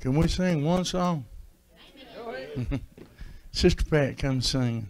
Can we sing one song? Sister Pat, come sing.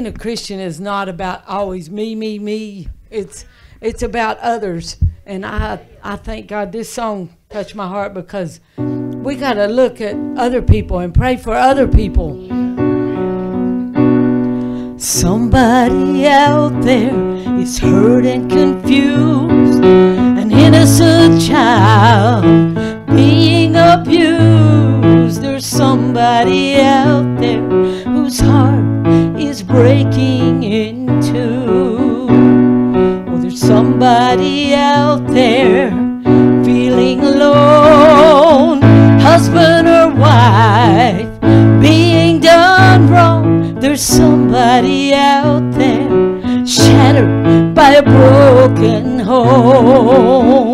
Being a Christian is not about always me, me, me. It's it's about others. And I I thank God this song touched my heart because we got to look at other people and pray for other people. Somebody out there is hurt and confused, an innocent child being abused. There's somebody out broken home.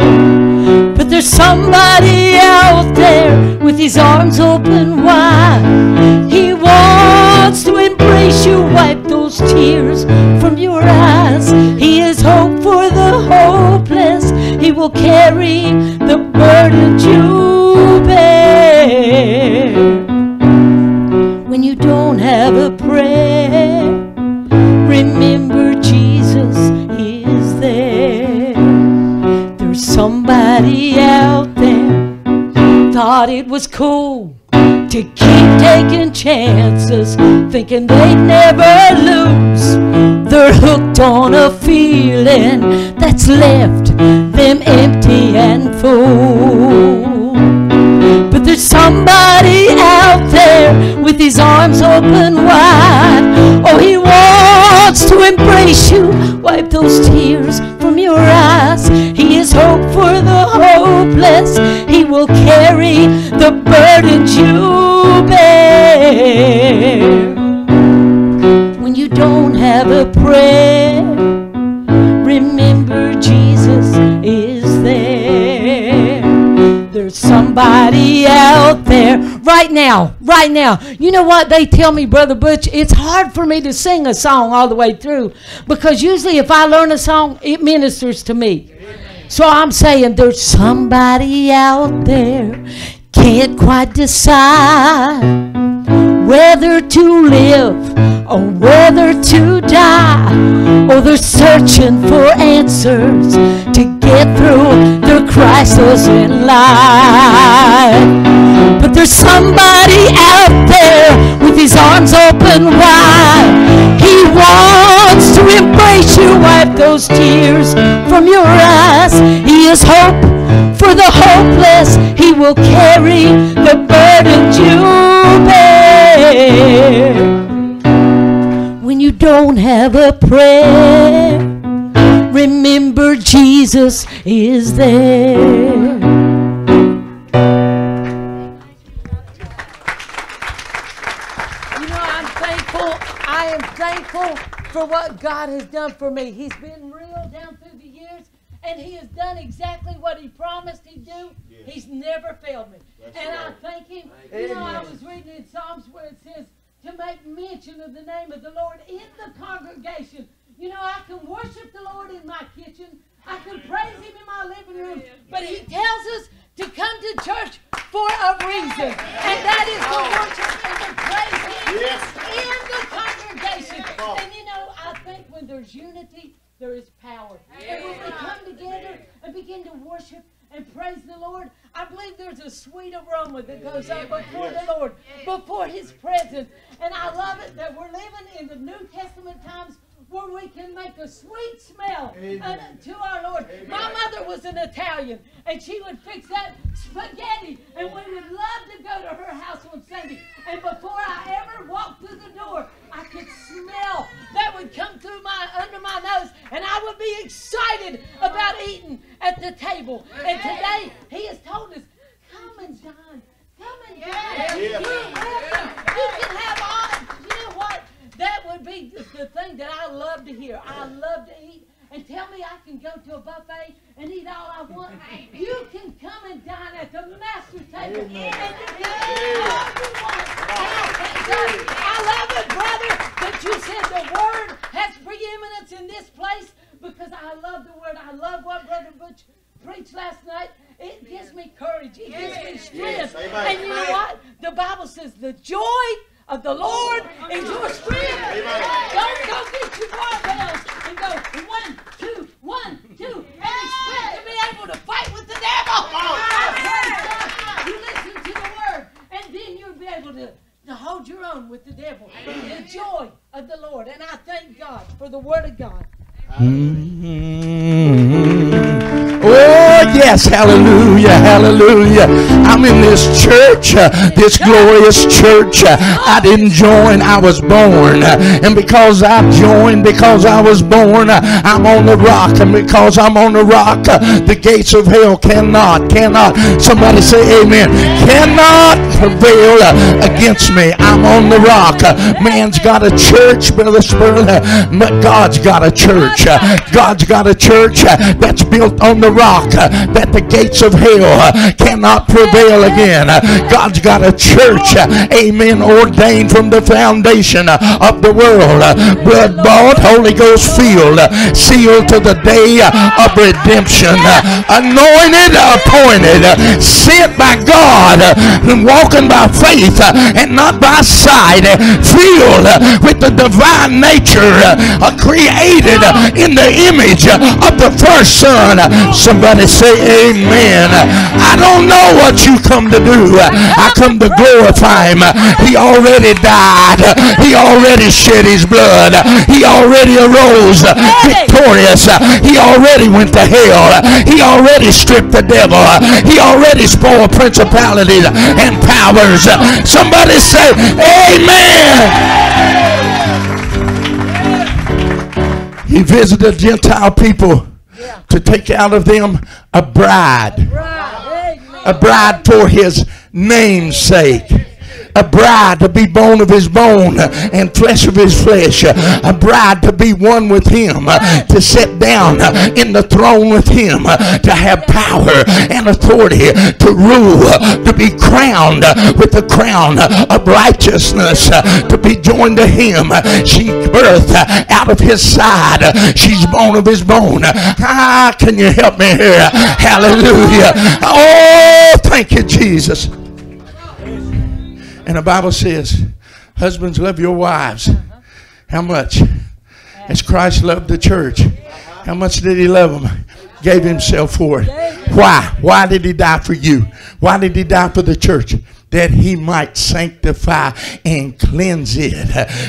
But there's somebody out there with his arms open wide. He wants to embrace you, wipe those tears from your eyes. He is hope for the hopeless. He will carry thought it was cool to keep taking chances, thinking they'd never lose. They're hooked on a feeling that's left them empty and full. But there's somebody out there with his arms open wide. Oh, he wants to embrace you, wipe those tears from your eyes. He is hope for the hopeless. Will carry the burdens you bear. When you don't have a prayer, remember Jesus is there. There's somebody out there right now, right now. You know what they tell me, Brother Butch? It's hard for me to sing a song all the way through because usually if I learn a song, it ministers to me. So I'm saying there's somebody out there can't quite decide whether to live or whether to die. Or they're searching for answers to get through the crisis in life. But there's somebody out there with his arms open wide. He wants to embrace you, wipe those tears from your eyes. He is hope for the hopeless. He will carry the burdens you bear. When you don't have a prayer, remember Jesus is there. You know, I'm thankful. I am thankful for what God has done for me. He's been real down through the years, and He has done exactly what He promised He'd do. He's never failed me. and I thank Him. You know, I was reading in Psalms where it says to make mention of the name of the Lord in the congregation. You know, I can worship the Lord in my kitchen. I can praise Him in my living room. But He tells us to come to church for a reason. And that is to worship and to praise Him in the congregation. And you know, I think when there's unity, there is power. And when we come together and begin to worship and praise the Lord, I believe there's a sweet aroma that goes up before the Lord, before His presence. And I I love it that we're living in the New Testament times where we can make a sweet smell uh, to our Lord. My mother was an Italian, and she would fix that spaghetti, and we would love to go to her house on Sunday. And before I ever walked through the door, I could smell that would come through my under my nose, and I would be excited about eating at the table. And today, He has told us, "Come and dine." Come and dine. You're welcome. You can have all. You know what? That would be the, the thing that I love to hear. I love to eat. And tell me I can go to a buffet and eat all I want. You can come and dine at the master table. And you can eat all you want. I thank God. I love it, brother, that you said the word has preeminence in this place because I love the word. I love what Brother Butch preached last night. It gives me courage. It gives me strength. Yes. And you know what? The Bible says the joy of the Lord is your strength. Don't go get your barbells and go one, two, one, two, and expect to be able to fight with the devil. You listen to the word, and then you'll be able to, to hold your own with the devil. The joy of the Lord. And I thank God for the word of God. Oh, yes, hallelujah, hallelujah. I'm in this church, uh, this glorious church. Uh, I didn't join, I was born. And because I joined, because I was born, uh, I'm on the rock. And because I'm on the rock, the gates of hell cannot, cannot, somebody say amen, cannot prevail against me. I'm on the rock. Man's got a church, Brother but God's got a church. God's got a church that's built on the rock that the gates of hell uh, cannot prevail again. Uh, God's got a church, uh, amen, ordained from the foundation uh, of the world. Uh, blood bought, Holy Ghost filled, uh, sealed to the day of redemption. Anointed, appointed, sent by God, walking by faith and not by sight, filled with the divine nature, created in the image of the first Son. Somebody say amen. I don't know what you come to do. I come to glorify him. He already died. He already shed his blood. He already arose victorious. He already went to hell. He already stripped the devil. He already spoiled principalities and powers. Somebody say amen. He visited Gentile people to take out of them a bride, a bride for his name's sake. A bride to be bone of his bone and flesh of his flesh. A bride to be one with him. To sit down in the throne with him. To have power and authority to rule. To be crowned with the crown of righteousness. To be joined to him. She birthed out of his side. She's bone of his bone. Ah, can you help me here? Hallelujah. Oh, thank you, Jesus. And the Bible says, husbands, love your wives. Uh-huh. How much? As Christ loved the church. How much did he love them? Gave himself for it. Why? Why did he die for you? Why did he die for the church? That he might sanctify and cleanse it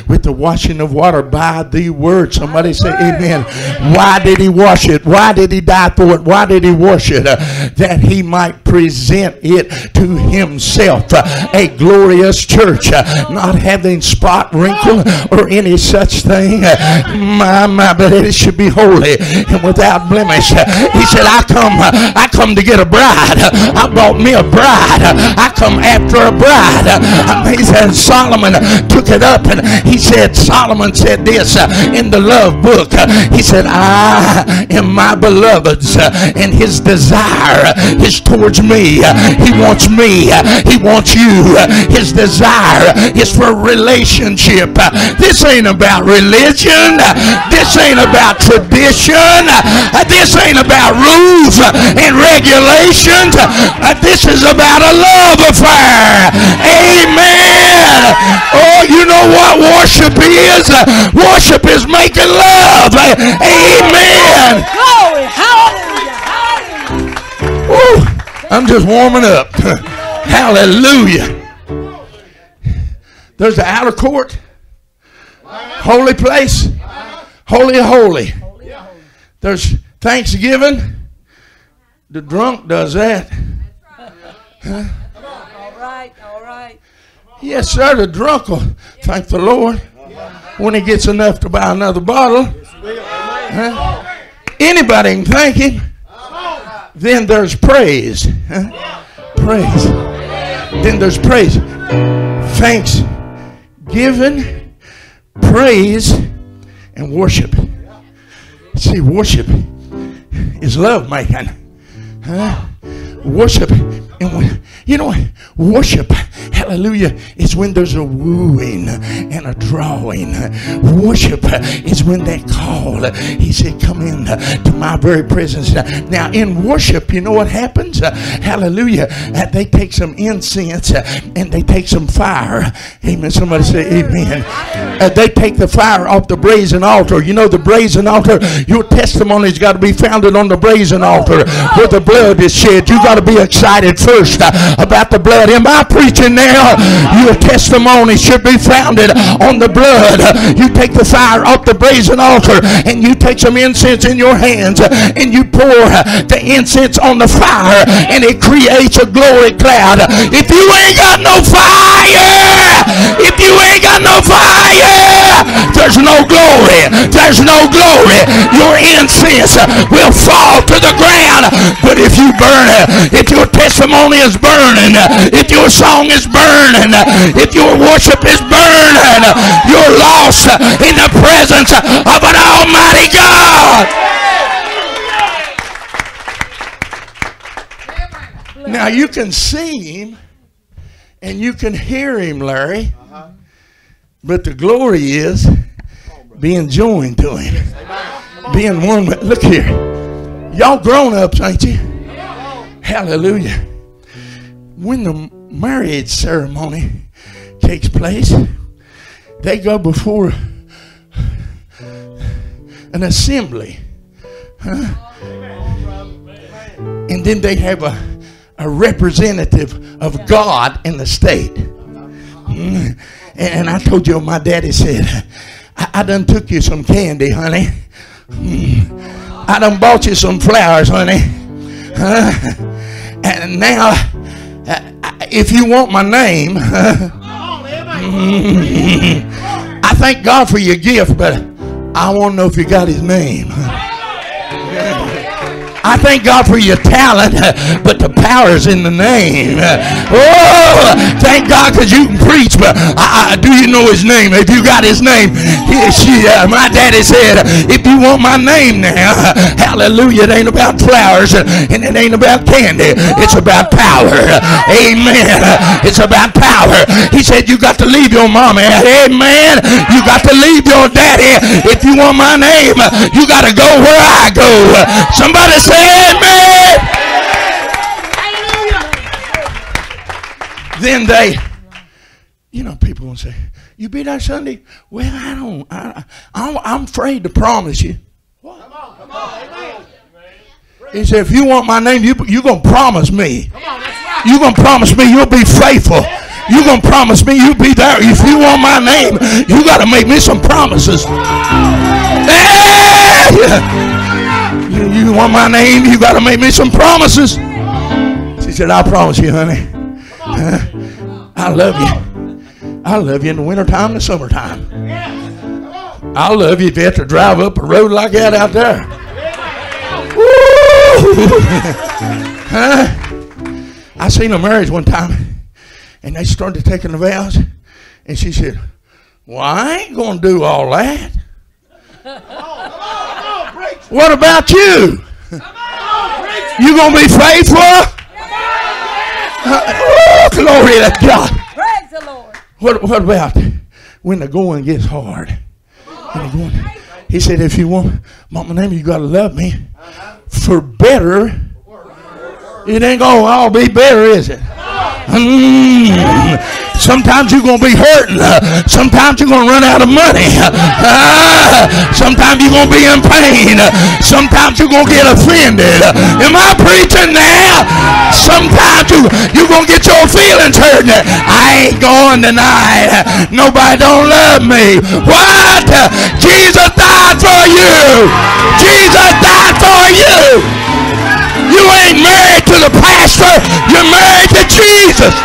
with the washing of water by the word. Somebody say amen. Why did he wash it? Why did he die for it? Why did he wash it? That he might present it to himself. A glorious church, not having spot, wrinkle, or any such thing. My, my, but it should be holy and without blemish. He said, I come, I come to get a bride. I bought me a bride. I come after a bride. He said, Solomon took it up and he said, Solomon said this in the love book. He said, I am my beloved's and his desire is towards me. He wants me. He wants you. His desire is for relationship. This ain't about religion. This ain't about tradition. This ain't about rules and regulations. This is about a love affair. Amen. Oh, you know what worship is? Worship is making love. Amen. Glory. Hallelujah. Hallelujah. Woo. I'm just warming up. Hallelujah. There's the outer court, holy place, holy holy. There's Thanksgiving. The drunk does that. All right, all right. Yes, sir. The drunk will thank the Lord when he gets enough to buy another bottle. Huh? Anybody can thank him. Then there's praise. Huh? Praise. Then there's praise. Thanks, giving, praise, and worship. See, worship is love making. Huh? Worship, and you know, worship, hallelujah, is when there's a wooing and a drawing. Worship is when they call. He said, Come in to my very presence. Now, in worship, you know what happens? Hallelujah. They take some incense and they take some fire. Amen. Somebody say, Amen. Uh, they take the fire off the brazen altar. You know, the brazen altar, your testimony's got to be founded on the brazen altar where the blood is shed. You got to be excited first about the blood. Am I preaching now? Your testimony should be founded on the blood. You take the fire off the brazen altar and you take some incense in your hands and you pour the incense on the fire and it creates a glory cloud. If you ain't got no fire, if you ain't got no fire, there's no glory. There's no glory. Your incense will fall to the ground. But if you burn, if your testimony is burning, if your song is burning, if your worship is burning, you're lost in the presence of an almighty God. Now you can see him and you can hear him, Larry. But the glory is being joined to him. Being one with, look here. Y'all grown ups, ain't you? Hallelujah. When the marriage ceremony takes place, they go before an assembly. Huh? And then they have a, a representative of God in the state. Mm. And I told you, my daddy said, I, I done took you some candy, honey. I done bought you some flowers, honey. Uh, and now, uh, if you want my name, I thank God for your gift, but I want to know if you got his name. I thank God for your talent, but the power's in the name. Oh, thank God because you can preach, but I, I, do you know his name? If you got his name, he, she, uh, my daddy said, if you want my name now, hallelujah, it ain't about flowers and it ain't about candy. It's about power. Amen. It's about power. He said, you got to leave your mama. Amen. You got to leave your daddy. If you want my name, you got to go where I go. Somebody say, Amen. Then they, you know, people will say, "You be there Sunday?" Well, I don't. I, I, I'm afraid to promise you. What? Come on, come on, He said, "If you want my name, you you gonna promise me. You gonna promise me you'll be faithful." You gonna promise me you'll be there. If you want my name, you gotta make me some promises. Hey! You, you want my name? You got to make me some promises. She said, I promise you, honey. I love you. I love you in the wintertime and the summertime. I love you if you have to drive up a road like that out there. huh? I seen a marriage one time, and they started taking the vows, and she said, Well, I ain't to do all that. What about you? You gonna be faithful? Oh, glory to God. Praise the Lord. What, what about when the going gets hard? Going, he said, if you want my name, you gotta love me. For better, it ain't gonna all be better, is it? Mm. Sometimes you're going to be hurting. Sometimes you're going to run out of money. Sometimes you're going to be in pain. Sometimes you're going to get offended. Am I preaching now? Sometimes you, you're going to get your feelings hurt. I ain't going tonight. Nobody don't love me. What? Jesus died for you. Jesus died for you. You ain't married to the pastor. You're married to Jesus.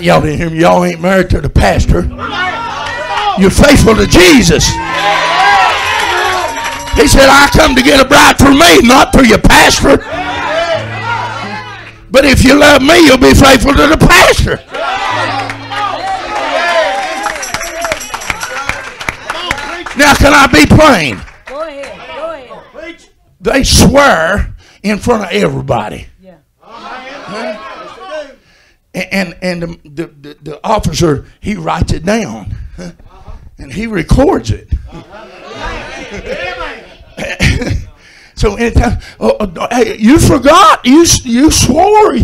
Y'all didn't hear me. Y'all ain't married to the pastor. You're faithful to Jesus. He said, I come to get a bride for me, not for your pastor. But if you love me, you'll be faithful to the pastor. Now, can I be plain? Go ahead. Go ahead. They swear in front of everybody. And and the, the, the, the officer he writes it down, and he records it. so anytime, oh, oh, hey, you forgot, you you swore.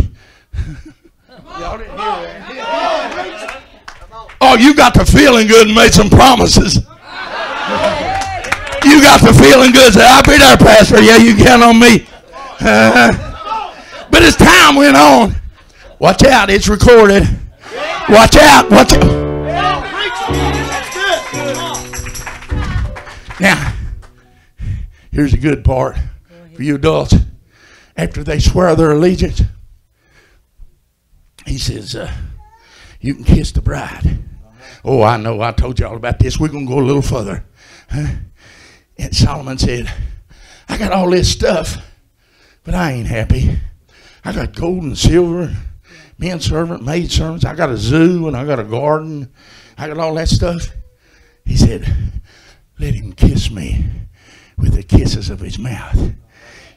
Oh, you got the feeling good and made some promises. You got the feeling good. Say, I'll be there, Pastor. Yeah, you count on me. Uh, but as time went on, watch out, it's recorded. Watch out, watch out. Now, here's the good part for you adults. After they swear their allegiance, he says, uh, You can kiss the bride. Oh, I know. I told you all about this. We're going to go a little further. Huh? And Solomon said, I got all this stuff, but I ain't happy. I got gold and silver, men servant, maid servants. I got a zoo and I got a garden. I got all that stuff. He said, Let him kiss me with the kisses of his mouth.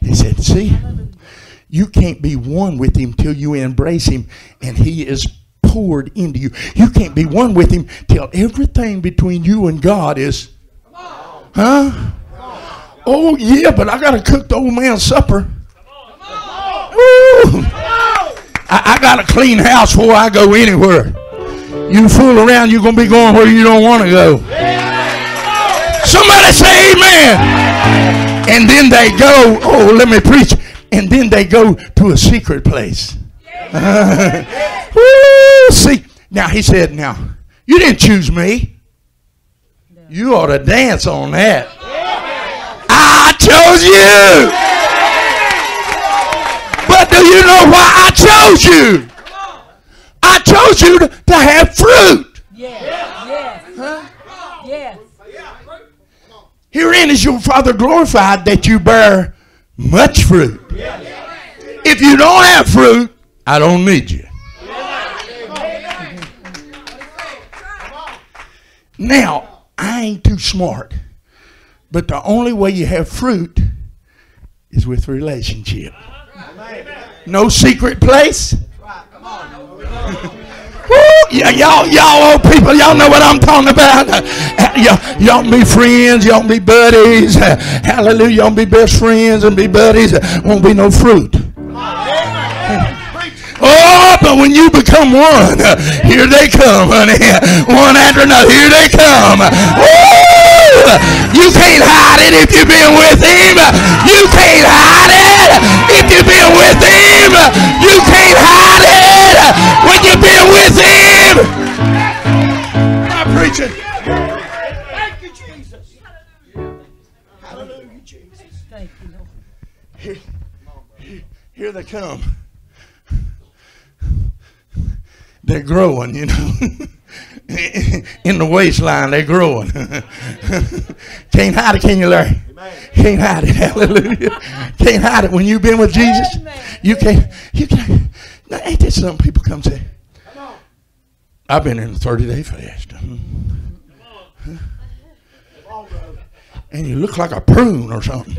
He said, See, you can't be one with him till you embrace him and he is poured into you. You can't be one with him till everything between you and God is Huh? Oh yeah, but I gotta cook the old man's supper. Woo. I, I got a clean house before I go anywhere. You fool around, you're gonna be going where you don't want to go. Somebody say amen. And then they go, oh, let me preach. And then they go to a secret place. See, now he said, now, you didn't choose me. You ought to dance on that. I chose you. Do you know why I chose you? I chose you to, to have fruit. Yes. Yes. Huh? Herein is your Father glorified that you bear much fruit. If you don't have fruit, I don't need you. Now, I ain't too smart, but the only way you have fruit is with relationship. No secret place. Yeah, y'all, y'all old people, y'all know what I'm talking about. y'all, y'all be friends, y'all be buddies. Hallelujah, y'all be best friends and be buddies. Won't be no fruit. Oh, but when you become one, here they come, honey. One after another, here they come. You can't hide it if you've been with him. You can't hide it if you've been with him. You can't hide it when you've been with him. I'm preaching. Thank you, Jesus. Hallelujah, Jesus. Thank you, Lord. Here, here, here they come. They're growing, you know. In the waistline, they're growing. Can't hide it, can you, Larry? Can't hide it. Hallelujah. Can't hide it. When you've been with Jesus, you can't. You can't. Now, ain't there some people come say, I've been in a 30 day fast. And you look like a prune or something.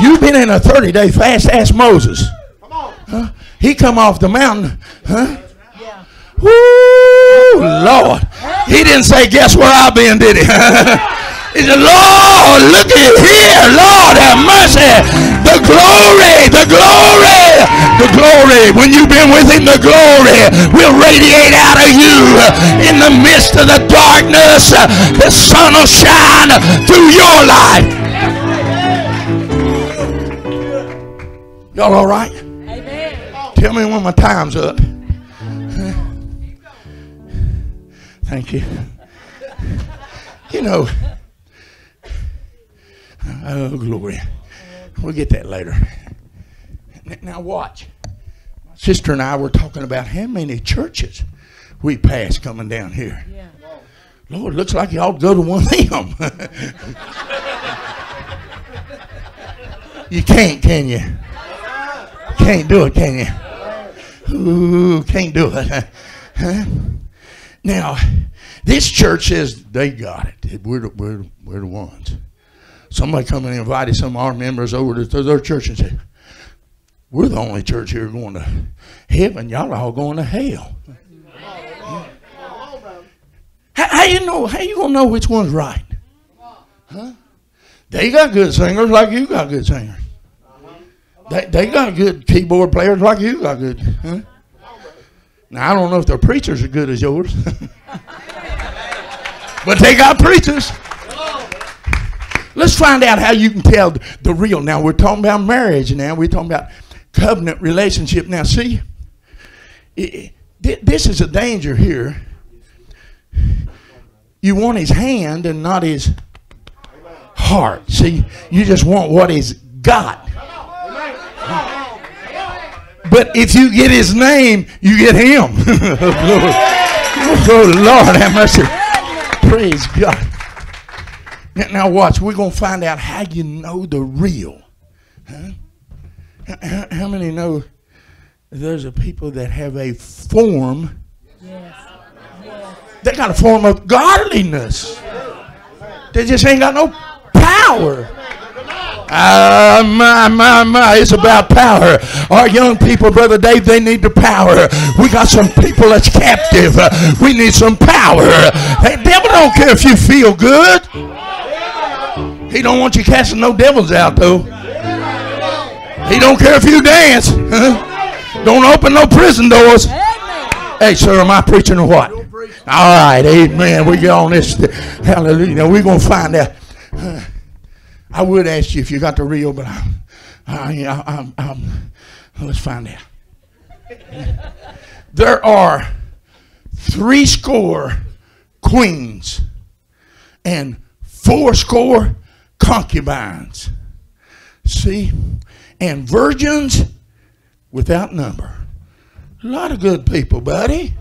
You've been in a 30 day fast. Ask Moses. Huh? He come off the mountain. Huh? Woo, Lord. He didn't say, Guess where I've been, did he? He said, Lord, look at here. Lord, have mercy. The glory, the glory, the glory. When you've been with him, the glory will radiate out of you. In the midst of the darkness, the sun will shine through your life. Y'all all right? Amen. Tell me when my time's up. Thank you. You know, oh, glory. We'll get that later. Now, watch. My sister and I were talking about how many churches we passed coming down here. Yeah. Lord, looks like y'all go to one of them. you can't, can you? Can't do it, can you? Ooh, can't do it. Huh? Now, this church says they got it. We're the, we're, we're the ones. Somebody come and invited some of our members over to, to their church and said, We're the only church here going to heaven. Y'all are all going to hell. How, how you know? How you gonna know which one's right? Huh? They got good singers like you got good singers. They, they got good keyboard players like you got good. Huh? Now I don't know if their preachers are good as yours, but they got preachers. Let's find out how you can tell the real. Now we're talking about marriage. Now we're talking about covenant relationship. Now see, it, this is a danger here. You want his hand and not his heart. See, you just want what he's got. But if you get his name, you get him. oh, Lord, have mercy. Praise God. Now, watch. We're going to find out how you know the real. Huh? How, how many know there's a people that have a form? They got a form of godliness. They just ain't got no power. Ah, my, my, my. It's about power. Our young people, Brother Dave, they need the power. We got some people that's captive. Uh, We need some power. Hey, devil don't care if you feel good. He don't want you casting no devils out, though. He don't care if you dance. Don't open no prison doors. Hey, sir, am I preaching or what? All right, amen. We get on this. Hallelujah. We're going to find out. I would ask you if you got the real, but I, I, I, I'm, I'm, let's find out. There are three score queens and four score concubines. See? And virgins without number. A lot of good people, buddy.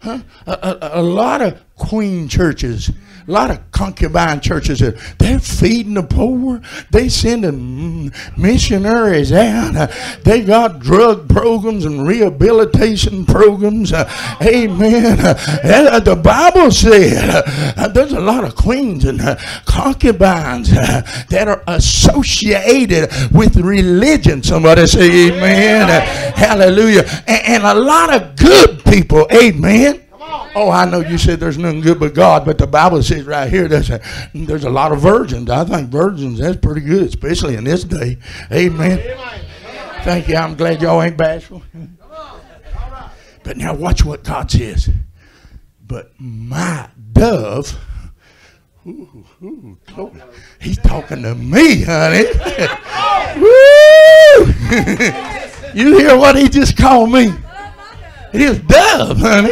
Huh? A, a, a lot of queen churches, a lot of concubine churches. that- They're feeding the poor. They sending missionaries out. They got drug programs and rehabilitation programs. Amen. The Bible said there's a lot of queens and concubines that are associated with religion. Somebody say amen. Hallelujah. And a lot of good people. Amen. Oh, I know you said there's nothing good but God, but the Bible says right here there's a, there's a lot of virgins. I think virgins, that's pretty good, especially in this day. Amen. Thank you. I'm glad y'all ain't bashful. But now watch what God says. But my dove, ooh, ooh, glory. he's talking to me, honey. Woo! you hear what he just called me? It is dove, honey.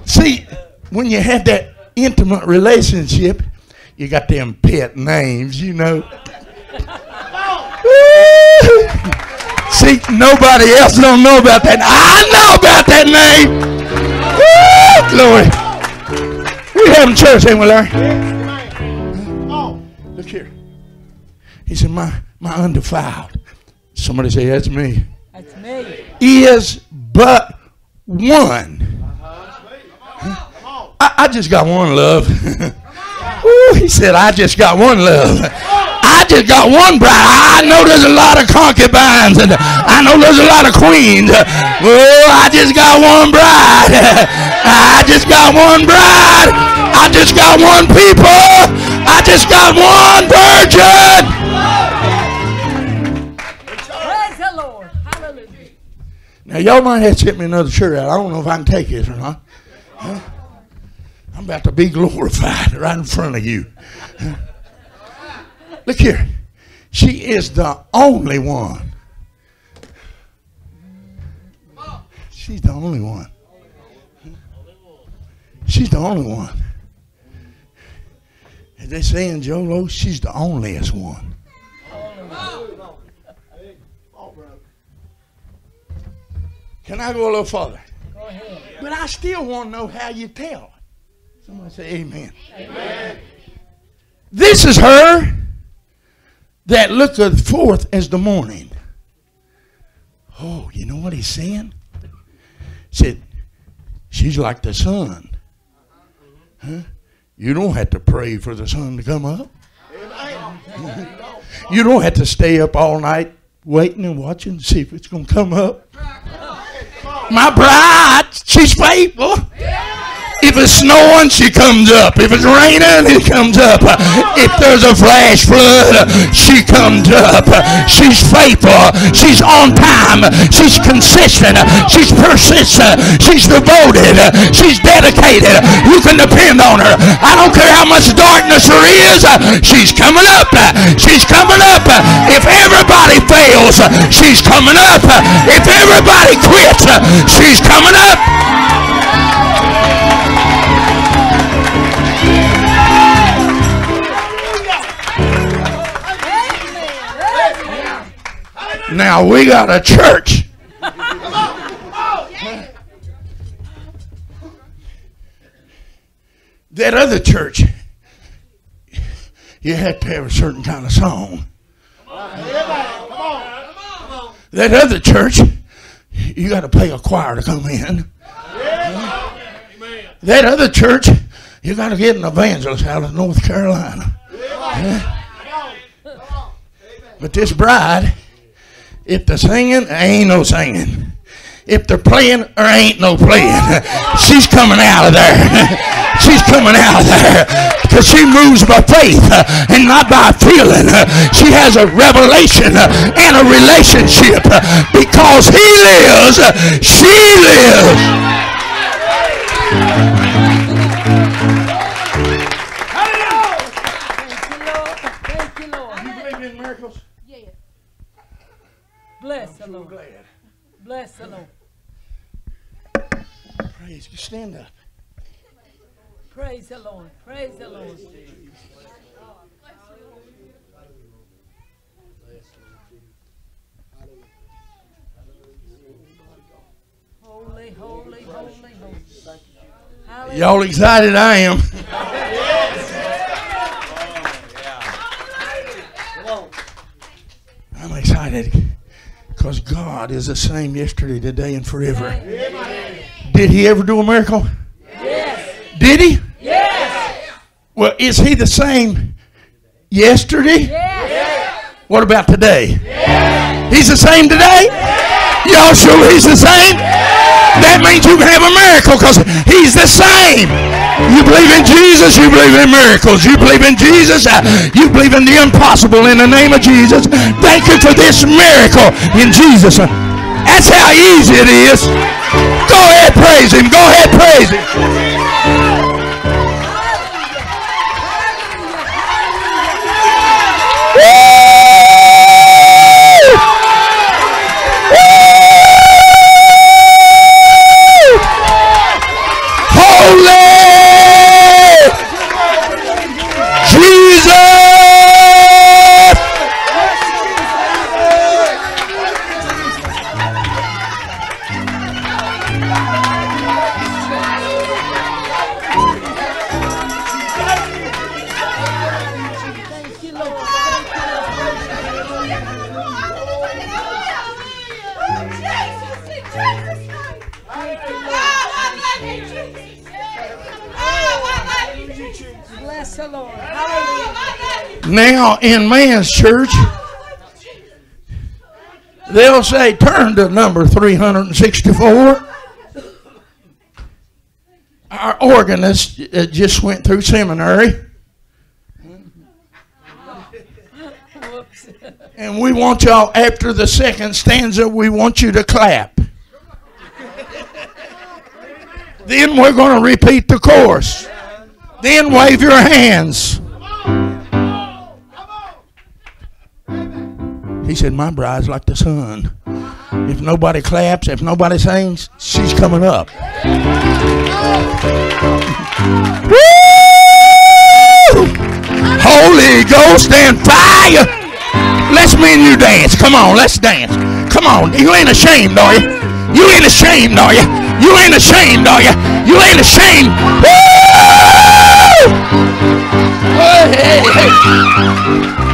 See, when you have that intimate relationship, you got them pet names, you know. See, nobody else don't know about that. I know about that name. Woo! Glory. We having church, ain't we, Larry? Look here. He said, my, my undefiled. Somebody say, that's me. Me. Is but one. I, I just got one love. Ooh, he said, I just got one love. I just got one bride. I know there's a lot of concubines and I know there's a lot of queens. Oh, I just got one bride. I just got one bride. I just got one people. I just got one virgin. Now y'all might have to get me another shirt out. I don't know if I can take it or not. I'm about to be glorified right in front of you. Look here. She is the only one. She's the only one. She's the only one. As they say in Jolo, she's the onlyest one. Can I go a little further? Go ahead. But I still want to know how you tell. Somebody say amen. Amen. This is her that looketh forth as the morning. Oh, you know what he's saying? said, she's like the sun. Huh? You don't have to pray for the sun to come up. you don't have to stay up all night waiting and watching to see if it's going to come up. My bride, she's faithful. If it's snowing, she comes up. If it's raining, it comes up. If there's a flash flood, she comes up. She's faithful. She's on time. She's consistent. She's persistent. She's devoted. She's dedicated. You can depend on her. I don't care how much darkness there is. She's coming up. She's coming up. If everybody fails, she's coming up. If everybody quits, she's coming up. Now we got a church. that other church, you had to have a certain kind of song. That other church, you got to pay a choir to come in. That other church, you got to get an evangelist out of North Carolina. But this bride, if they're singing, there ain't no singing. If they're playing, there ain't no playing. She's coming out of there. She's coming out of there because she moves by faith and not by feeling. She has a revelation and a relationship because he lives, she lives. Praise. Stand up. Praise the Lord. Praise the Lord. Holy, holy, holy, holy. Y'all excited? I am. I'm excited because God is the same yesterday, today, and forever. Did He ever do a miracle? Yes. Did He? Yes. Well, is He the same yesterday? Yes. What about today? Yes. He's the same today? Yes. Y'all sure He's the same? Yes. That means you can have a miracle because He's the same. You believe in Jesus, you believe in miracles. You believe in Jesus, uh, you believe in the impossible in the name of Jesus. Thank you for this miracle in Jesus. That's how easy it is. Go ahead, praise Him. Go ahead, praise Him. Now, in man's church, they'll say, turn to number 364. our organist uh, just went through seminary. And we want y'all, after the second stanza, we want you to clap. then we're going to repeat the chorus. Then wave your hands. He said, My bride's like the sun. If nobody claps, if nobody sings, she's coming up. Holy Ghost and fire! Let's me and you dance. Come on, let's dance. Come on. You ain't ashamed, are you? You ain't ashamed, are you? You ain't ashamed, are you? You ain't ashamed. Woo! Hey, hey. Hey,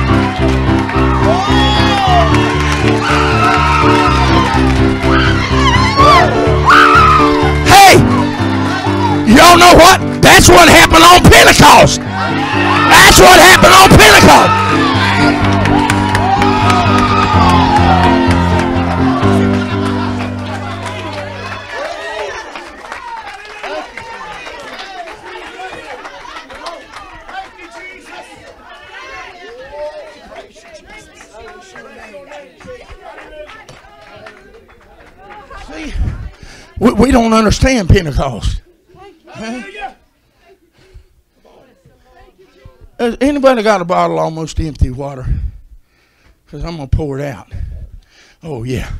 y'all know what? That's what happened on Pentecost. That's what happened on Pentecost. We don't understand Pentecost. Has anybody got a bottle almost empty water? Because I'm going to pour it out. Oh, yeah.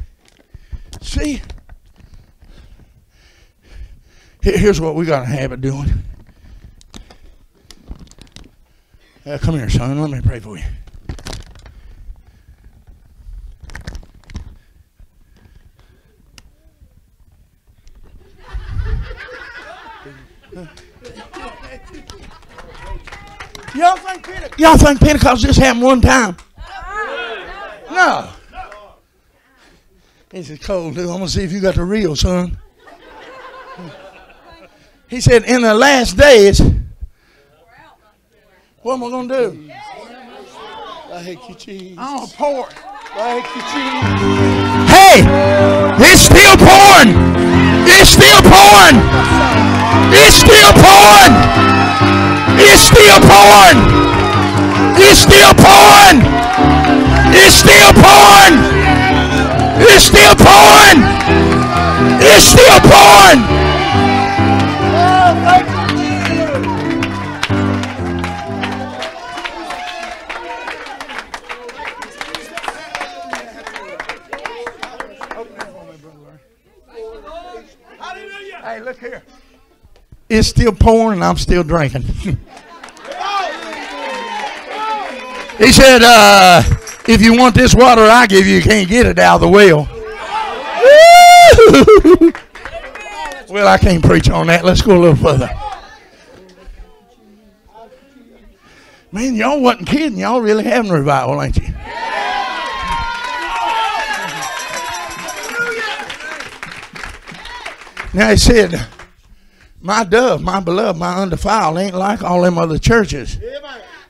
See? Here's what we got a habit doing. Uh, come here, son. Let me pray for you. Y'all think, Pente- y'all think Pentecost just happened one time? No. He said, cold, dude. I'm going to see if you got the real, son. He said, in the last days, what am I going to do? Thank you, Jesus. I'm going to pour it. Thank you, Jesus. Hey, it's still pouring. It's still pouring. It's still pouring. It's still pouring. It's still pouring. It's still pouring. It's still pouring. It's still pouring. It's still pouring and I'm still drinking. he said, uh, if you want this water I give you, you can't get it out of the well. Well, I can't preach on that. Let's go a little further. Man, y'all wasn't kidding. Y'all really having a revival, ain't you? Now he said, My dove, my beloved, my undefiled ain't like all them other churches.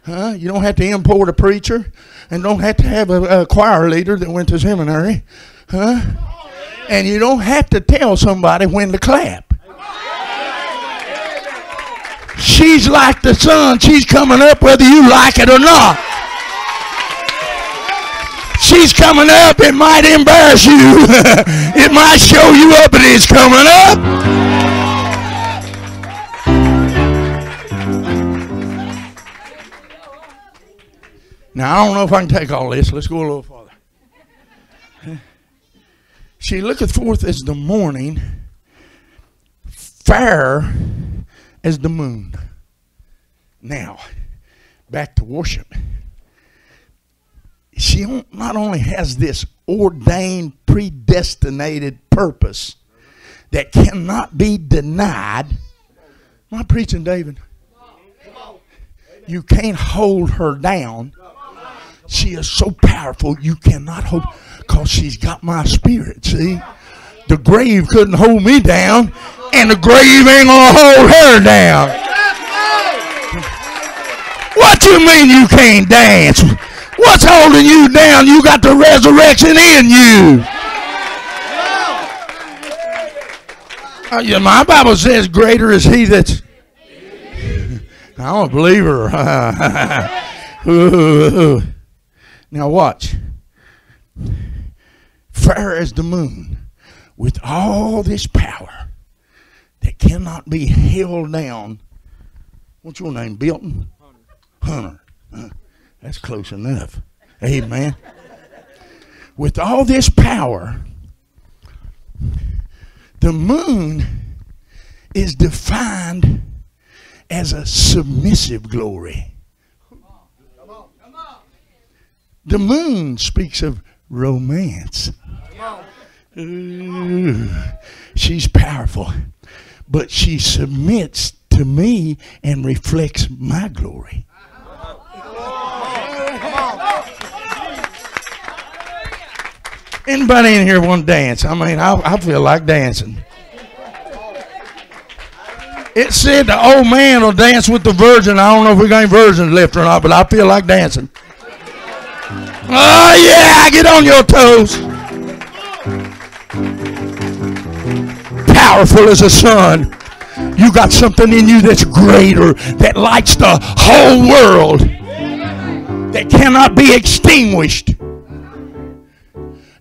Huh? You don't have to import a preacher and don't have to have a, a choir leader that went to seminary. Huh? And you don't have to tell somebody when to clap. She's like the sun. She's coming up whether you like it or not. She's coming up. It might embarrass you. it might show you up, but it's coming up. Now, I don't know if I can take all this. Let's go a little farther. She looketh forth as the morning, fair as the moon. Now, back to worship. She not only has this ordained, predestinated purpose that cannot be denied. Am I preaching, David? You can't hold her down. She is so powerful, you cannot hold, because she's got my spirit, see? The grave couldn't hold me down, and the grave ain't gonna hold her down. What you mean you can't dance? What's holding you down? You got the resurrection in you. Uh, yeah, my Bible says, "Greater is He that's." I'm a believer. Ooh. Now watch. Fair as the moon, with all this power that cannot be held down. What's your name, Bilton? Hunter. Uh, that's close enough. Amen. With all this power, the moon is defined as a submissive glory. The moon speaks of romance. Ooh, she's powerful, but she submits to me and reflects my glory. Anybody in here want to dance? I mean, I, I feel like dancing. It said the old man will dance with the virgin. I don't know if we got any virgins left or not, but I feel like dancing. Oh, yeah, get on your toes. Powerful as a sun. You got something in you that's greater, that lights the whole world, that cannot be extinguished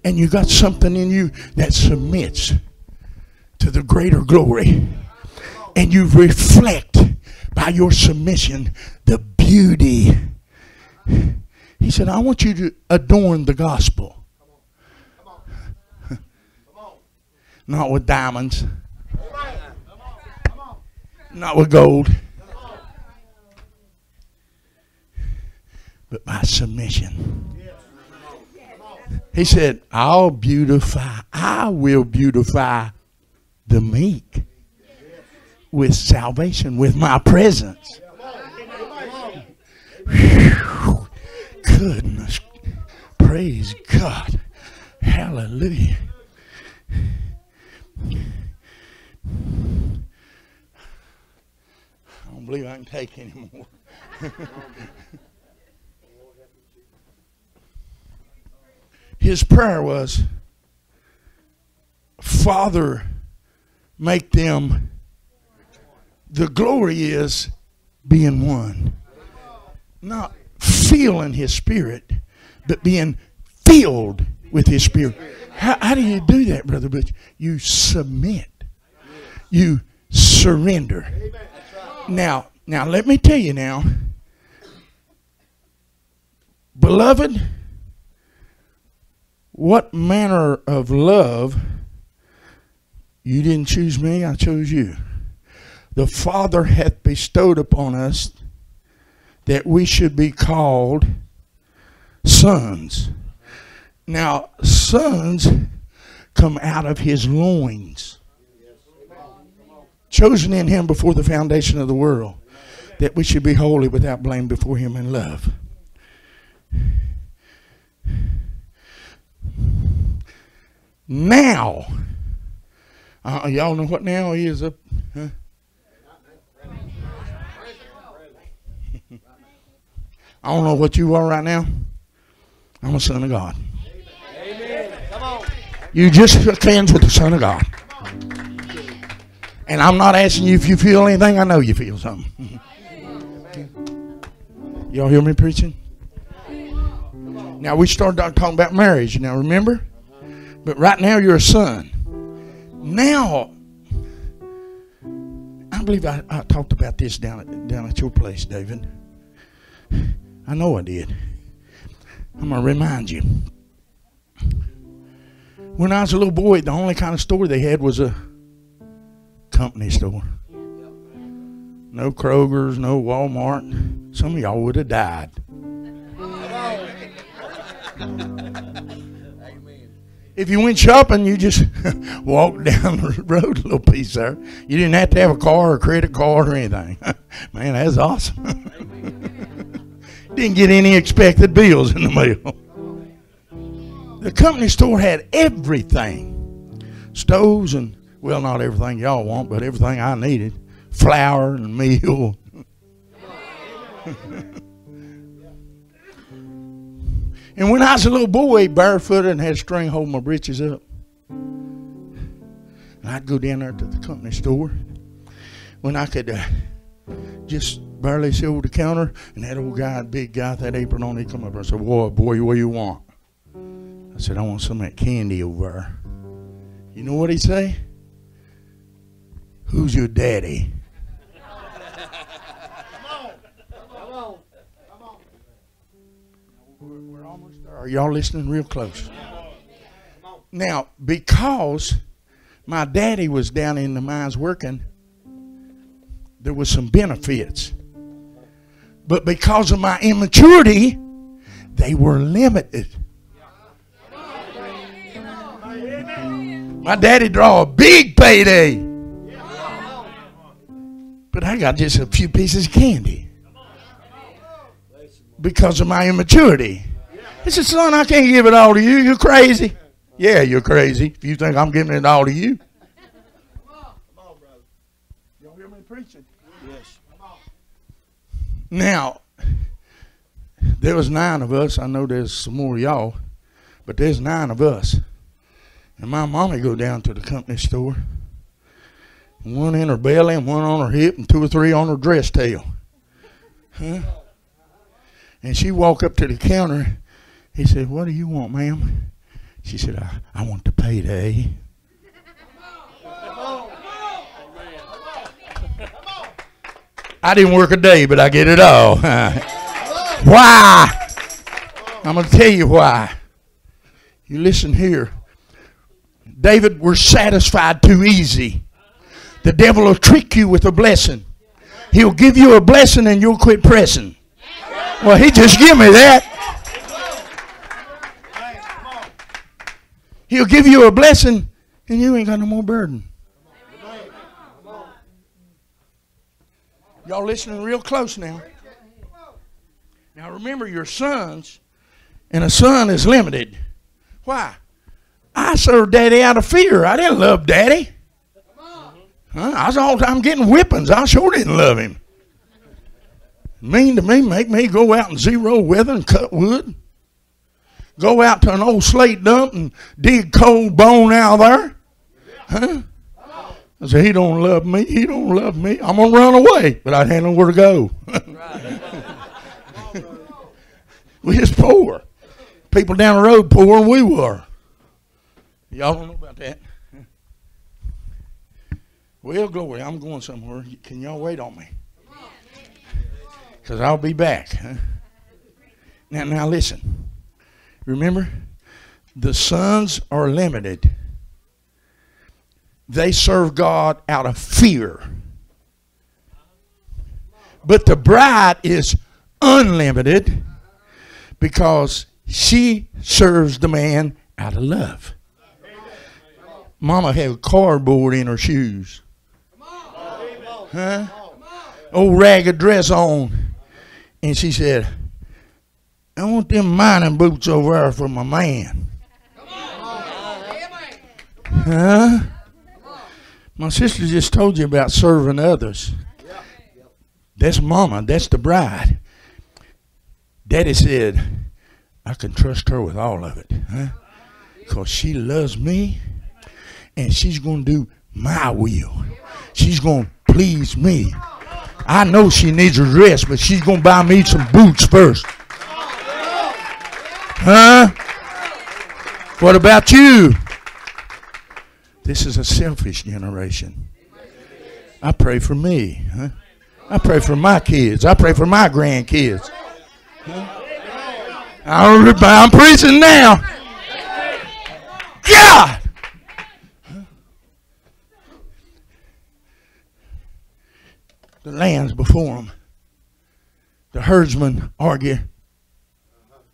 and you got something in you that submits to the greater glory, and you reflect by your submission the beauty. He said, I want you to adorn the gospel. Not with diamonds. Not with gold. But by submission. He said, I'll beautify, I will beautify the meek with salvation, with my presence. Whew. Goodness. Praise God. Hallelujah. I don't believe I can take anymore. his prayer was, Father, make them. The glory is being one. Not feeling his spirit, but being filled with his spirit. How, how do you do that, Brother Butch? You submit. You surrender. Now, now let me tell you now. Beloved, what manner of love you didn't choose me, I chose you. The Father hath bestowed upon us that we should be called sons. Now, sons come out of his loins, chosen in him before the foundation of the world, that we should be holy without blame before him in love. Now, uh, y'all know what now is up? Huh? I don't know what you are right now. I'm a son of God. You just shook hands with the Son of God. And I'm not asking you if you feel anything. I know you feel something. Y'all hear me preaching? Now we started talking about marriage. Now remember? But right now you're a son. Now, I believe I, I talked about this down at, down at your place, David. I know I did. I'm going to remind you. When I was a little boy, the only kind of store they had was a company store. No Kroger's, no Walmart. Some of y'all would have died. If you went shopping, you just walked down the road a little piece there. You didn't have to have a car or credit card or anything. Man, that's awesome. didn't get any expected bills in the mail. The company store had everything stoves and, well, not everything y'all want, but everything I needed flour and meal. And when I was a little boy, barefooted and had string hold my breeches up, And I'd go down there to the company store when I could uh, just barely see over the counter, and that old guy, big guy with that apron on, he'd come up and said, Boy, boy, what you want? I said, I want some of that candy over there. You know what he'd say? Who's your daddy? We're, we're almost there. Are y'all listening real close? Now, because my daddy was down in the mines working, there was some benefits. But because of my immaturity, they were limited. My daddy draw a big payday. But I got just a few pieces of candy. Because of my immaturity. He said, son, I can't give it all to you. You're crazy. Yeah, you're crazy. If you think I'm giving it all to you. Y'all hear me preaching? Yes. Now, there was nine of us. I know there's some more y'all, but there's nine of us. And my mommy go down to the company store. One in her belly and one on her hip and two or three on her dress tail. Huh? And she walk up to the counter. He said, What do you want, ma'am? She said, I, I want the payday. I didn't work a day, but I get it all. why? I'm going to tell you why. You listen here. David, we're satisfied too easy. The devil will trick you with a blessing. He'll give you a blessing and you'll quit pressing. Well, he just give me that. He'll give you a blessing and you ain't got no more burden. Y'all listening real close now. Now remember, your sons, and a son is limited. Why? I served daddy out of fear. I didn't love daddy. Huh? I was all the time getting whippings. I sure didn't love him. Mean to me, make me go out in zero weather and cut wood. Go out to an old slate dump and dig cold bone out there. Huh? I said, he don't love me. He don't love me. I'm gonna run away, but I had nowhere to go. we just poor. People down the road poorer than we were. Y'all don't know about that. Well, glory, I'm going somewhere. Can y'all wait on me? Because I'll be back. Now, now listen. Remember, the sons are limited. They serve God out of fear. But the bride is unlimited because she serves the man out of love. Mama had cardboard in her shoes. Huh? Old ragged dress on. And she said, I want them mining boots over there for my man. Huh? My sister just told you about serving others. That's mama. That's the bride. Daddy said, I can trust her with all of it. Huh? Because she loves me and she's going to do my will. She's going to please me. I know she needs a dress, but she's going to buy me some boots first. Huh? What about you? This is a selfish generation. I pray for me. Huh? I pray for my kids. I pray for my grandkids. Huh? I'm preaching now. God! The land's before them. The herdsmen argue.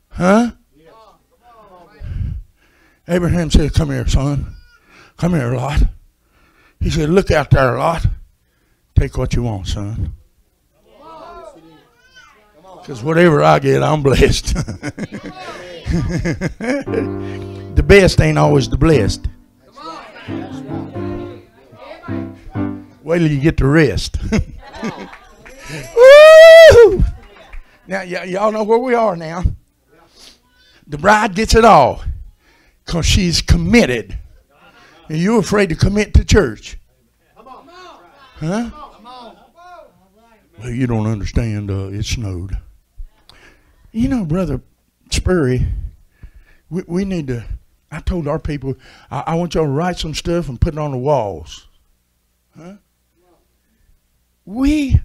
Huh? Abraham said, Come here, son. Come here, Lot. He said, Look out there, Lot. Take what you want, son. Because whatever I get, I'm blessed. the best ain't always the blessed. Wait till you get the rest. Woo! Now, y'all know where we are now. The bride gets it all because she's committed And you're afraid to commit to church. Huh? Well, you don't understand. Uh, it snowed. You know, Brother Spurry, we, we need to. I told our people, I, I want y'all to write some stuff and put it on the walls. Huh? We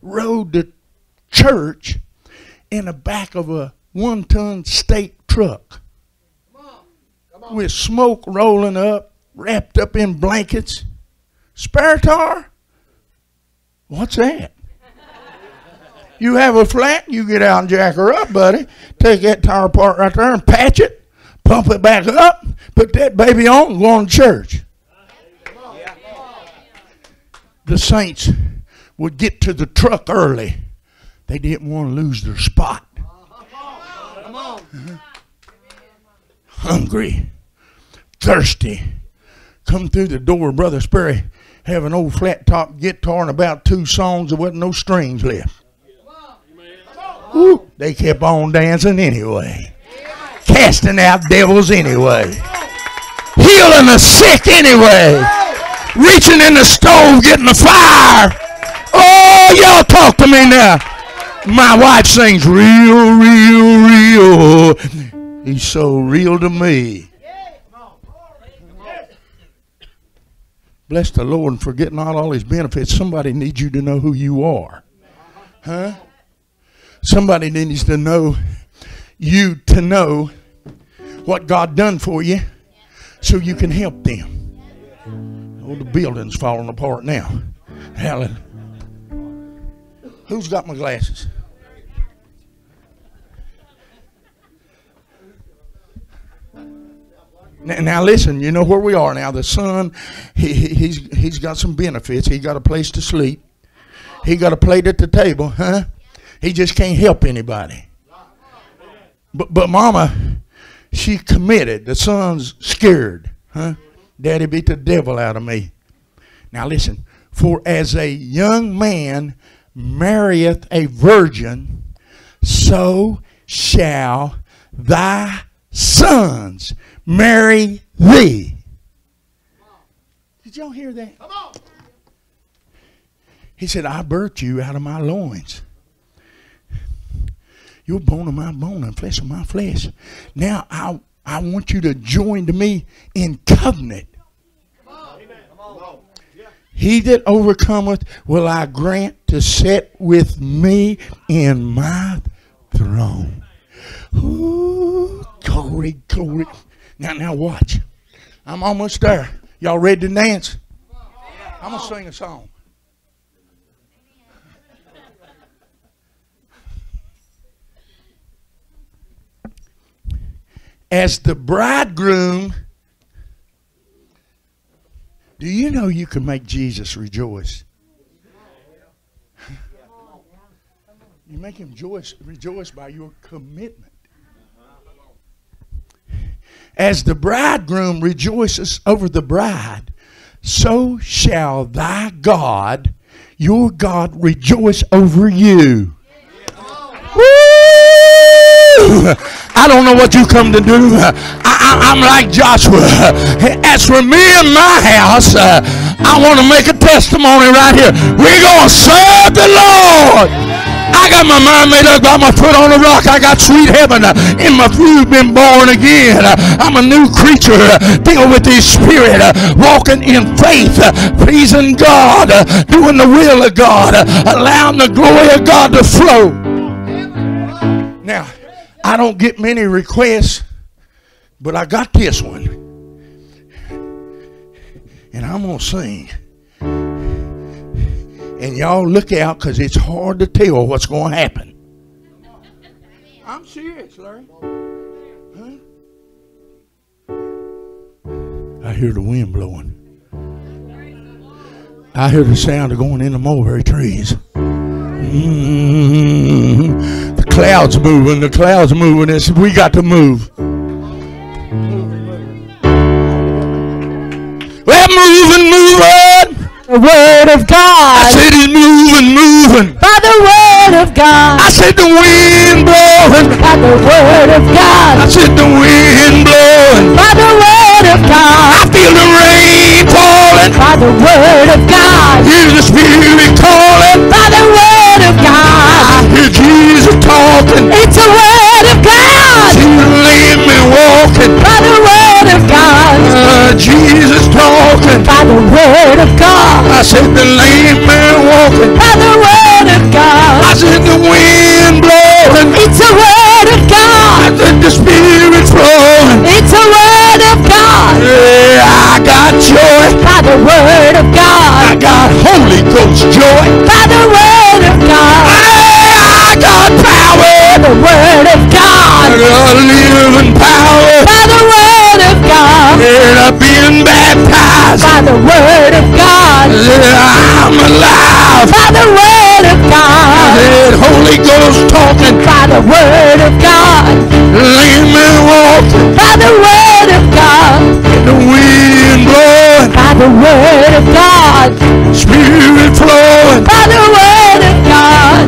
rode to church in the back of a one ton stake truck with smoke rolling up, wrapped up in blankets. Spare tire? What's that? You have a flat, you get out and jack her up, buddy. Take that tire apart right there and patch it, pump it back up, put that baby on, and go on to church. The saints would get to the truck early. They didn't want to lose their spot. Hungry, thirsty. Come through the door, Brother Sperry, have an old flat top guitar and about two songs. There wasn't no strings left. They kept on dancing anyway, casting out devils anyway, healing the sick anyway, reaching in the stove, getting the fire. Oh, y'all talk to me now. My wife sings real, real, real. He's so real to me. Bless the Lord and forget not all his benefits. Somebody needs you to know who you are. Huh? Somebody needs to know you to know what God done for you so you can help them. Oh, the building's falling apart now. Helen. Who's got my glasses? Now, listen, you know where we are now. The son, he, he's, he's got some benefits. He got a place to sleep. He got a plate at the table, huh? He just can't help anybody. But, but mama, she committed. The son's scared, huh? Daddy beat the devil out of me. Now listen, for as a young man marrieth a virgin, so shall thy sons marry thee. Did y'all hear that? Come on. He said, I birthed you out of my loins. You're bone of my bone and flesh of my flesh. Now I, I want you to join to me in covenant. He that overcometh will I grant to sit with me in my throne. Ooh, glory, glory. Now, now watch. I'm almost there. Y'all ready to dance? I'm going to sing a song. As the bridegroom, do you know you can make Jesus rejoice? You make him rejoice, rejoice by your commitment. As the bridegroom rejoices over the bride, so shall thy God, your God, rejoice over you. Woo! I don't know what you come to do. I, am like Joshua. As for me and my house, uh, I want to make a testimony right here. We're going to serve the Lord. I got my mind made up. I'm a foot on the rock. I got sweet heaven uh, in my food. Been born again. Uh, I'm a new creature uh, filled with His Spirit, walking in faith, pleasing God, doing the will of God, allowing the glory of God to flow. Now, I don't get many requests, but I got this one. And I'm going to sing. And y'all look out because it's hard to tell what's going to happen. I'm serious, Larry. Huh? I hear the wind blowing. I hear the sound of going in the mulberry trees. Mm-hmm. The clouds moving, the clouds moving. It's, we got to move. Well, moving, moving the word of God. I said it's moving, moving. By the word of God. I said the wind blowing. By the word of God. I said the wind blowing. By the word of God. I feel the rain falling. By the word of God. Hear the Spirit calling. By the word of God. I hear Jesus talking. It's a word of God. See the lame man walking. By the word of God. Uh, Jesus talking. By the word of God. I said the lame man walking. By the word of God. I said the wind blowing. It's a word of God. I said the Spirit flowing. It's a word of God. Yeah, I got joy. By the word of God. I got Holy Ghost joy. By the word of God. Hey, I got power. By The word of God. I got living power. By the word And I've been baptized. By the word of God. Yeah, I'm alive. By the word of God. That Holy Ghost talking. By the word of God. Lame man walking. By the word of God. The wind blowing. By the word of God. Spirit flowing. By the word of God.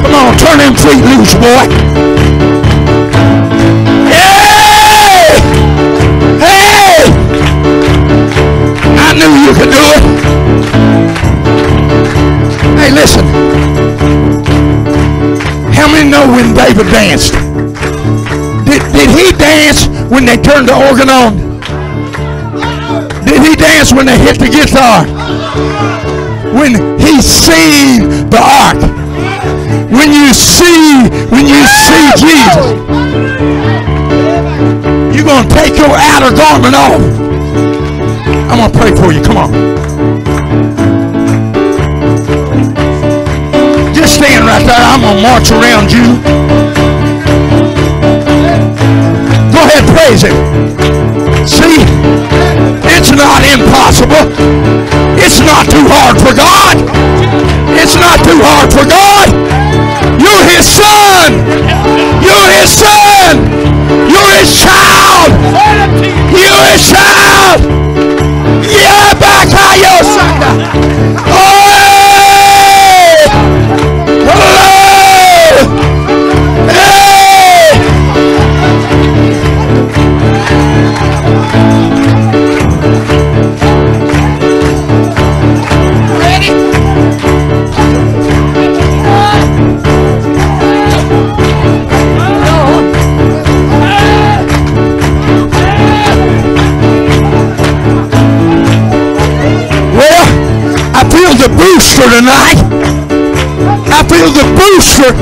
Come on, turn them feet loose, boy. Knew you could do it. Hey, listen. How many know when David danced? Did, did he dance when they turned the organ on? Did he dance when they hit the guitar? When he seen the ark? when you see when you see Jesus, you're gonna take your outer garment off. I'm gonna pray for you. Come on. Just stand right there. I'm gonna march around you. Go ahead, praise him. See, it's not impossible. It's not too hard for God. It's not too hard for God. You're his son. You're his son. You're his child. You're his child. Back tonight. I feel the booster.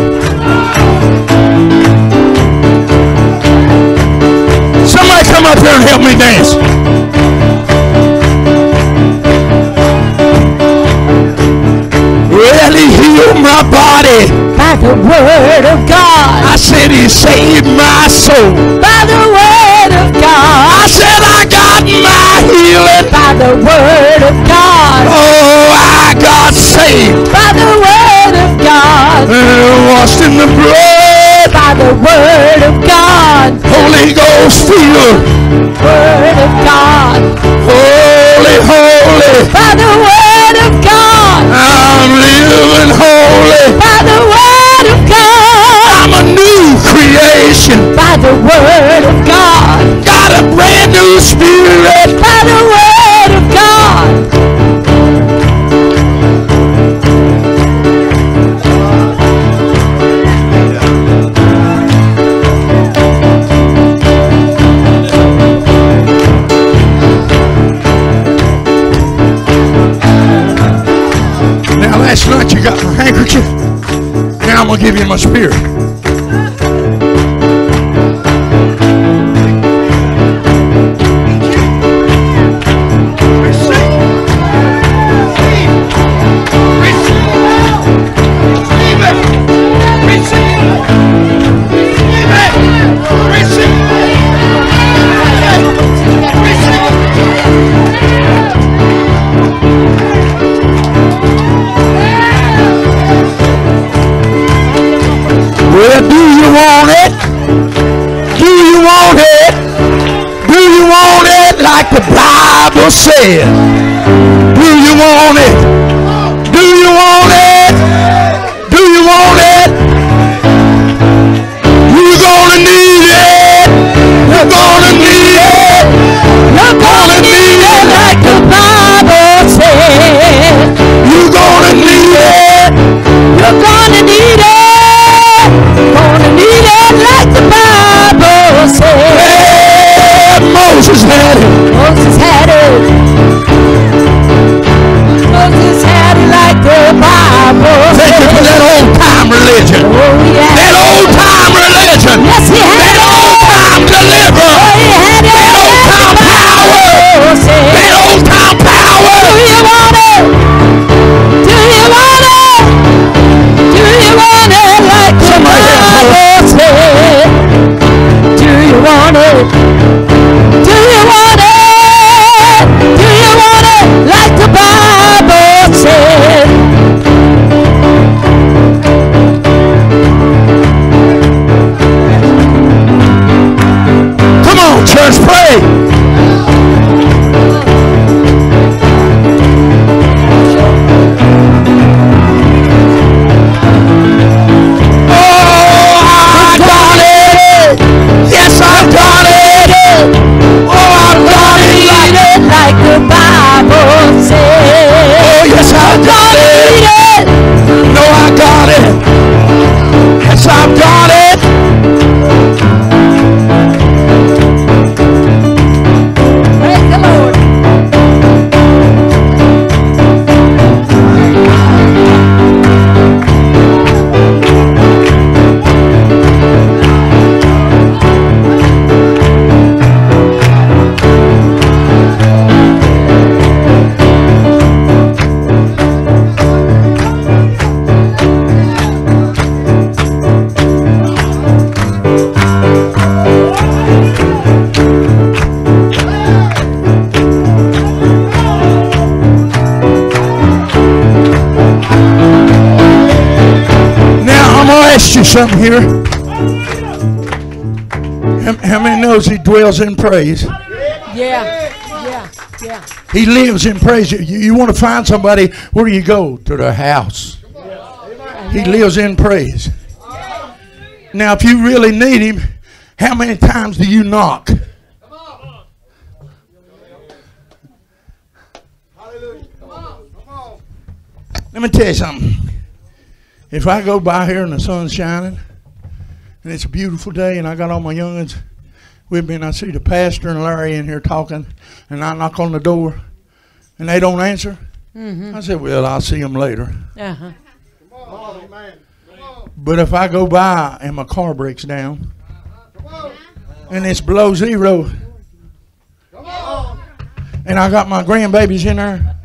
Somebody come up here and help me dance. Well, he healed my body. By the word of God. I said he saved my soul. By the word of God. I said I got my healing. By the word of God. Oh, I got saved. By the word of God. Uh, washed in the blood. By the word of God. Holy Ghost filled. Word of God. Holy, holy. By the word of God. I'm living holy. By the word creation. By the word of God. Got a brand new spirit. By the word of God. Now, last night you got my handkerchief. Now I'm going to give you my spirit. Do you want it? Moses had it. Moses had it. Moses had it like the Bible Thank you for that old time religion. Oh, yeah. That old time religion. Yes, he had That it. old time deliver. Oh, he had it. That old time power. That old time power. Do you want it? Do you want it? Do you want it like the Somebody Bible said? Do you want it? Something here. How, how many knows he dwells in praise? Yeah. Yeah. Yeah. He lives in praise. You, you want to find somebody, where do you go? To their house. He lives in praise. Now, if you really need him, how many times do you knock? Let me tell you something. If I go by here and the sun's shining, and it's a beautiful day, and I got all my youngins with me, and I see the pastor and Larry in here talking, and I knock on the door, and they don't answer, I said, "Well, I'll see them later." Uh-huh. But if I go by and my car breaks down, and it's below zero, and I got my grandbabies in there,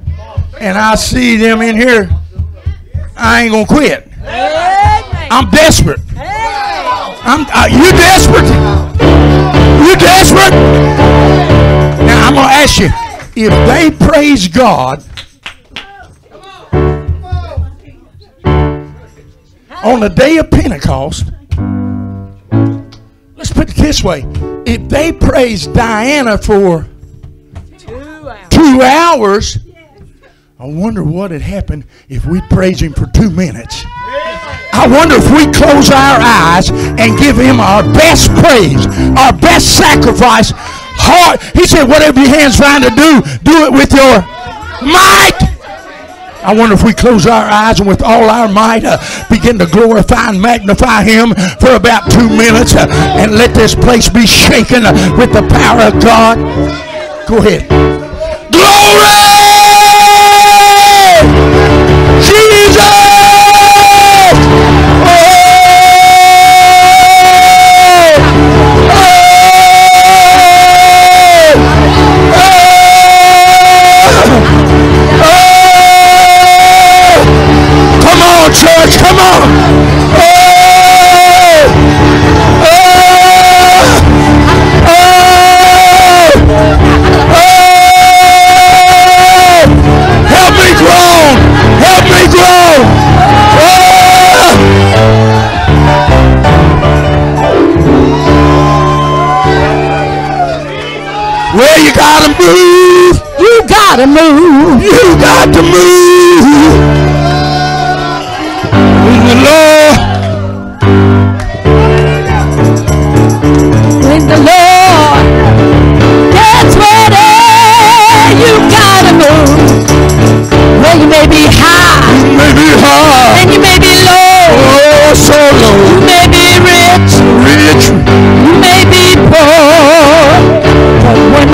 and I see them in here, I ain't gonna quit. I'm desperate. I'm. Uh, you desperate? You desperate? Now I'm gonna ask you: if they praise God on the day of Pentecost, let's put it this way: if they praise Diana for Two hours. I wonder what had happened if we praise him for two minutes. I wonder if we close our eyes and give him our best praise, our best sacrifice. Heart. He said, whatever your hands find to do, do it with your might. I wonder if we close our eyes and with all our might uh, begin to glorify and magnify him for about two minutes uh, and let this place be shaken uh, with the power of God. Go ahead. Glory! Come on! Oh! Oh! Oh! Help me grow! Help me grow! Well, you gotta move. You gotta move. You got to move. You may be high You may be high, and you may be low. oh so low. You may be rich, rich. you may be poor. But when